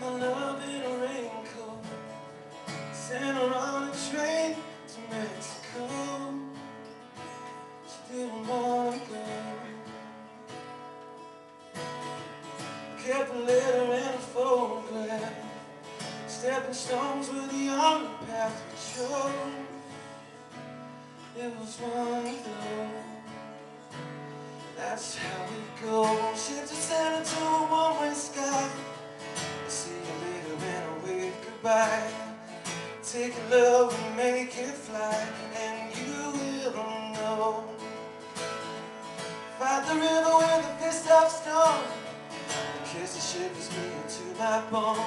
my love in a raincoat. Sent her on a train to Mexico. She didn't want to go. Kept a letter and a photograph. Stepping stones were the only path we chose. It was one of those That's how goodbye. Take love and make it fly, and you will know. Fight the river with a fist of stone. Kiss the shivers me into my bones.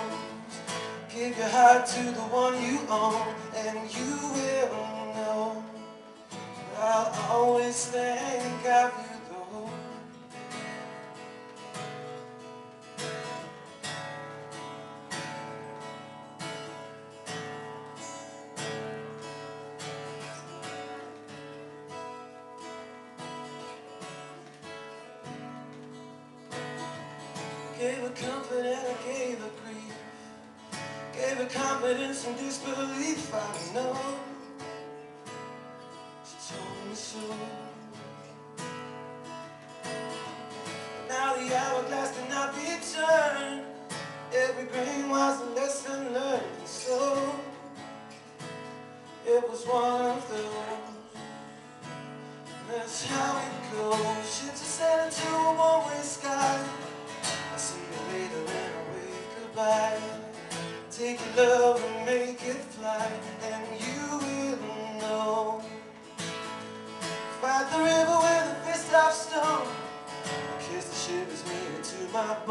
Give your heart to the one you own, and you will know. I'll always think of you Gave her comfort and I gave her grief. Gave her confidence and disbelief. I know. She told me so. Now the hourglass did not be turned. Every grain was a lesson learned. And so it was one of those. That's how it goes. Ships said it to a one-way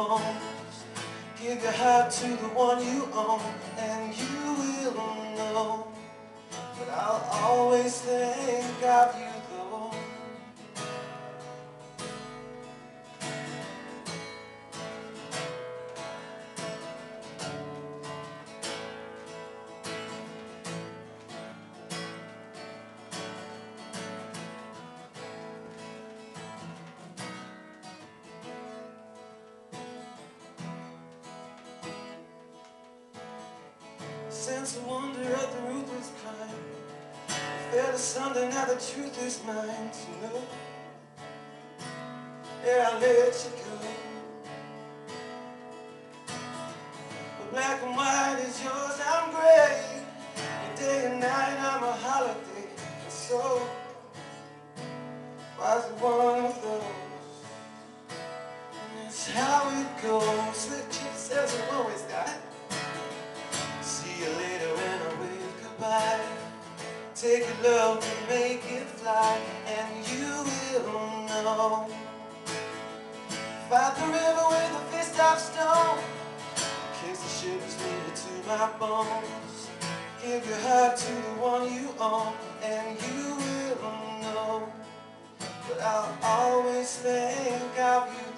bones. Give your heart to the one you own, and you will know. But I'll always Sense wonder at the ruthless crime. Felt asunder, now the truth is mine to know. Yeah, I let you go. But black and white is yours, I'm gray. Your day and night, I'm a holiday. And so, was one of those? Take your love and make it fly, and you will know. Fight the river with a fist of stone. Kiss the shivers needed to my bones. Give your heart to the one you own, and you will know. But I'll always think of you